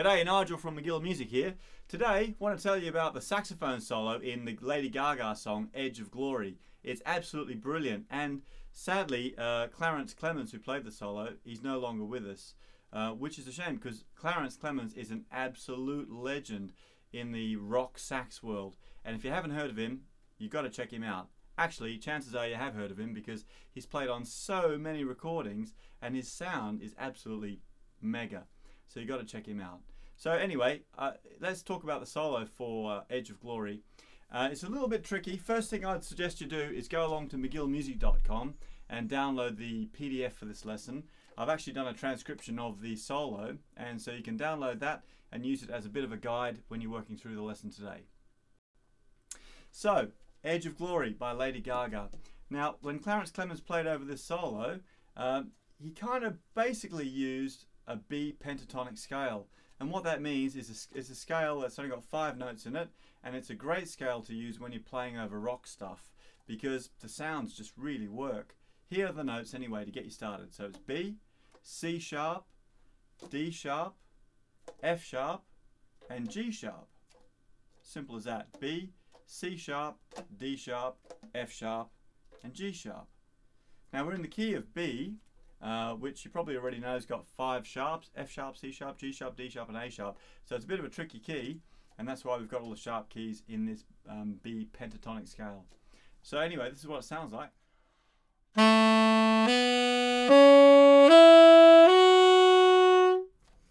G'day, Nigel from McGill Music here. Today, I want to tell you about the saxophone solo in the Lady Gaga song Edge of Glory. It's absolutely brilliant, and sadly, uh, Clarence Clemons, who played the solo, he's no longer with us, uh, which is a shame because Clarence Clemons is an absolute legend in the rock sax world. And if you haven't heard of him, you've got to check him out. Actually, chances are you have heard of him because he's played on so many recordings and his sound is absolutely mega. So you've got to check him out. So anyway, uh, let's talk about the solo for uh, Edge of Glory. Uh, it's a little bit tricky. First thing I'd suggest you do is go along to mcgillmusic.com and download the PDF for this lesson. I've actually done a transcription of the solo and so you can download that and use it as a bit of a guide when you're working through the lesson today. So, Edge of Glory by Lady Gaga. Now, when Clarence Clemons played over this solo, um, he kind of basically used a B pentatonic scale. And what that means is a, a scale that's only got five notes in it, and it's a great scale to use when you're playing over rock stuff because the sounds just really work. Here are the notes anyway to get you started. So it's B, C sharp, D sharp, F sharp, and G sharp. Simple as that. B, C sharp, D sharp, F sharp, and G sharp. Now we're in the key of B, uh, which you probably already know has got five sharps, F sharp, C sharp, G sharp, D sharp and A sharp. So it's a bit of a tricky key and that's why we've got all the sharp keys in this um, B pentatonic scale. So anyway, this is what it sounds like.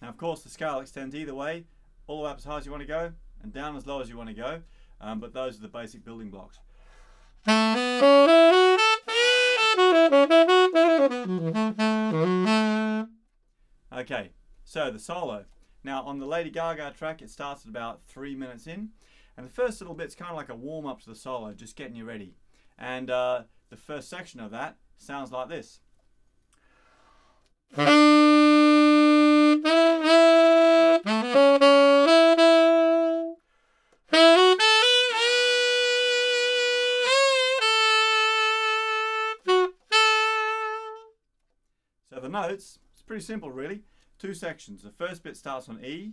Now of course the scale extends either way, all the way up as high as you want to go and down as low as you want to go, um, but those are the basic building blocks. Okay, so the solo. Now on the Lady Gaga track it starts at about three minutes in and the first little bit's kind of like a warm up to the solo, just getting you ready. And uh, the first section of that sounds like this. The notes, it's pretty simple really. Two sections. The first bit starts on E,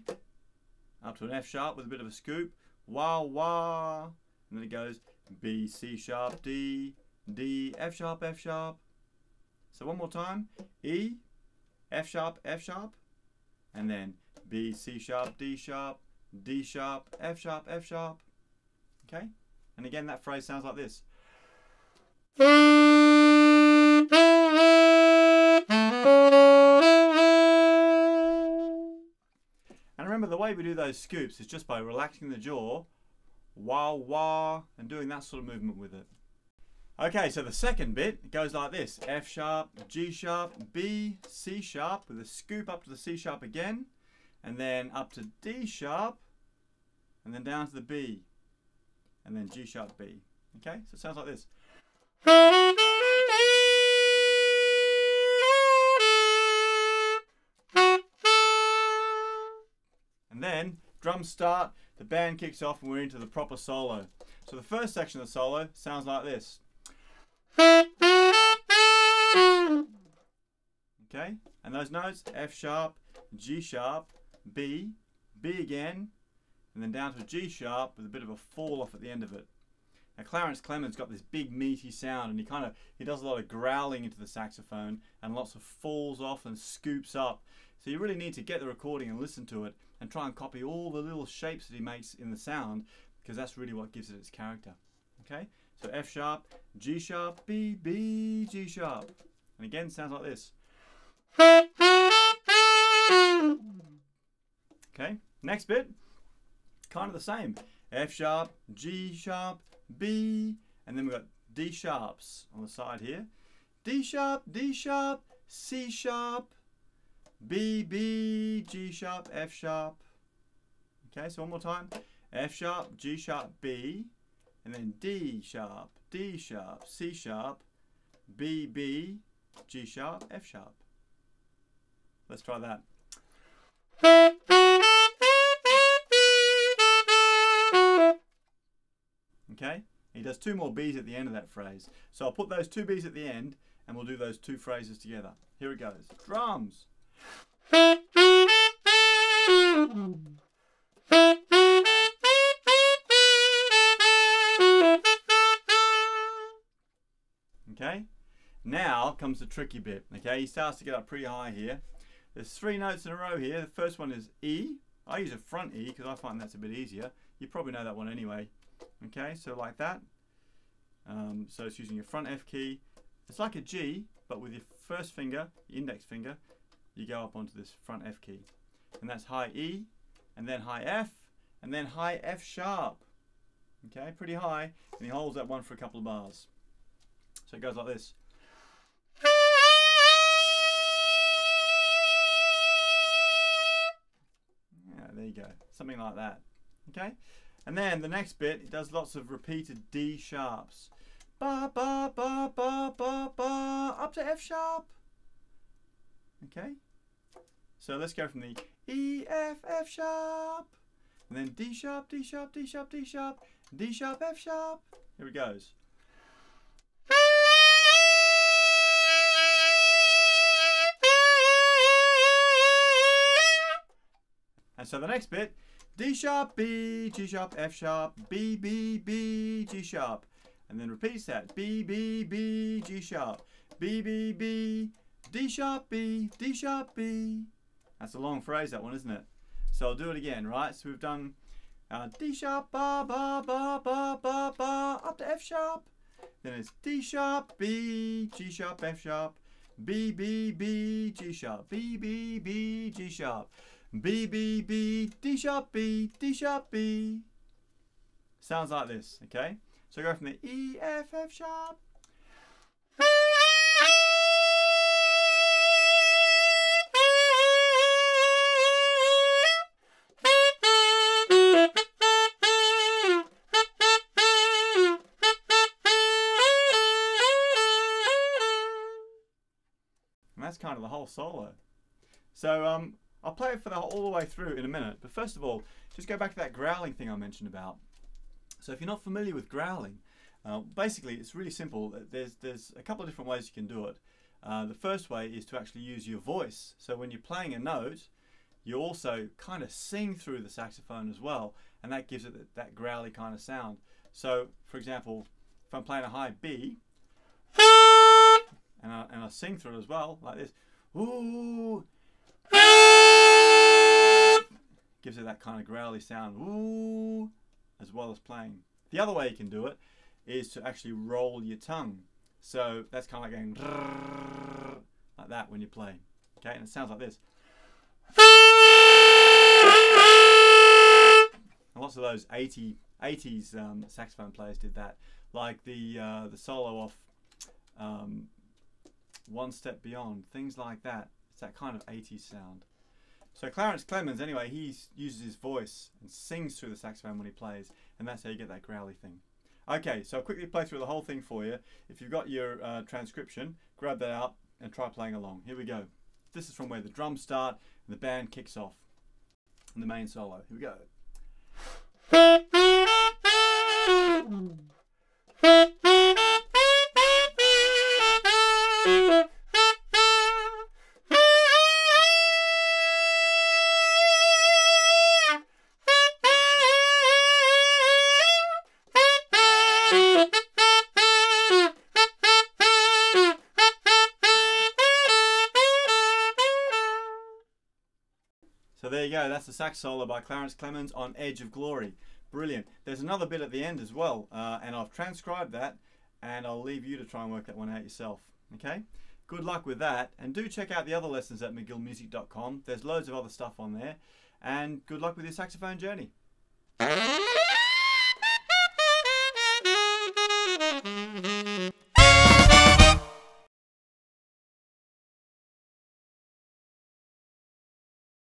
up to an F sharp with a bit of a scoop, wah wah, and then it goes B, C sharp, D, D, F sharp, F sharp. So one more time, E, F sharp, F sharp, and then B, C sharp, D sharp, D sharp, F sharp, F sharp. Okay? And again, that phrase sounds like this. Remember, the way we do those scoops is just by relaxing the jaw, wah wah, and doing that sort of movement with it. Okay, so the second bit goes like this F sharp, G sharp, B, C sharp, with a scoop up to the C sharp again, and then up to D sharp, and then down to the B, and then G sharp B. Okay, so it sounds like this. And then drums start, the band kicks off, and we're into the proper solo. So the first section of the solo sounds like this. Okay, and those notes F sharp, G sharp, B, B again, and then down to G sharp with a bit of a fall off at the end of it. Now Clarence Clemons got this big meaty sound and he kind of he does a lot of growling into the saxophone and lots of falls off and scoops up. So you really need to get the recording and listen to it and try and copy all the little shapes that he makes in the sound because that's really what gives it its character. Okay? So F sharp, G sharp, B, B, G sharp. And again sounds like this. Okay, next bit, kind of the same. F sharp, G sharp, B, and then we've got D sharps on the side here. D sharp, D sharp, C sharp, B, B, G sharp, F sharp. Okay, so one more time. F sharp, G sharp, B, and then D sharp, D sharp, C sharp, B, B, G sharp, F sharp. Let's try that. Okay? He does two more B's at the end of that phrase. So I'll put those two B's at the end and we'll do those two phrases together. Here it goes. Drums. Okay? Now comes the tricky bit. Okay, he starts to get up pretty high here. There's three notes in a row here. The first one is E. I use a front E because I find that's a bit easier. You probably know that one anyway. Okay, so like that. Um, so it's using your front F key. It's like a G, but with your first finger, your index finger, you go up onto this front F key. And that's high E, and then high F, and then high F sharp. Okay, pretty high, and he holds that one for a couple of bars. So it goes like this. Yeah, there you go. Something like that. Okay? And then the next bit, it does lots of repeated D sharps. Ba ba ba ba ba ba up to F sharp. Okay? So let's go from the E F F sharp and then D sharp, D sharp, D sharp, D sharp, D sharp, F sharp. Here it goes. And so the next bit, D sharp, B, G sharp, F sharp, B, B, B, G sharp. And then repeats that. B, B, B, G sharp, B, B, B, D sharp, B, D sharp, B. That's a long phrase, that one, isn't it? So I'll do it again, right? So we've done uh, D sharp, ba, ba, ba, ba, ba, ba, up to F sharp. Then it's D sharp, B, G sharp, F sharp, B, B, B, G sharp, B, B, B, G sharp, B, B, B, D sharp, B, D sharp, B. Sounds like this, okay? So go from the E, F, F sharp, And that's kind of the whole solo. So um, I'll play it for all the way through in a minute. But first of all, just go back to that growling thing I mentioned about. So if you're not familiar with growling, uh, basically it's really simple. There's, there's a couple of different ways you can do it. Uh, the first way is to actually use your voice. So when you're playing a note, you also kind of sing through the saxophone as well, and that gives it that, that growly kind of sound. So, for example, if I'm playing a high B, and I, and I sing through it as well, like this. Ooh. Gives it that kind of growly sound. Ooh. As well as playing. The other way you can do it is to actually roll your tongue. So that's kind of like going like that when you play. Okay, and it sounds like this. And lots of those 80, 80s um, saxophone players did that. Like the uh, the solo off um, one Step Beyond, things like that. It's that kind of 80s sound. So Clarence Clemons, anyway, he uses his voice and sings through the saxophone when he plays, and that's how you get that growly thing. Okay, so I'll quickly play through the whole thing for you. If you've got your uh, transcription, grab that out and try playing along. Here we go. This is from where the drums start and the band kicks off. And the main solo. Here we go. There you go, that's the sax solo by Clarence Clemons on Edge of Glory. Brilliant. There's another bit at the end as well, uh, and I've transcribed that, and I'll leave you to try and work that one out yourself. Okay? Good luck with that, and do check out the other lessons at mcgillmusic.com. There's loads of other stuff on there, and good luck with your saxophone journey.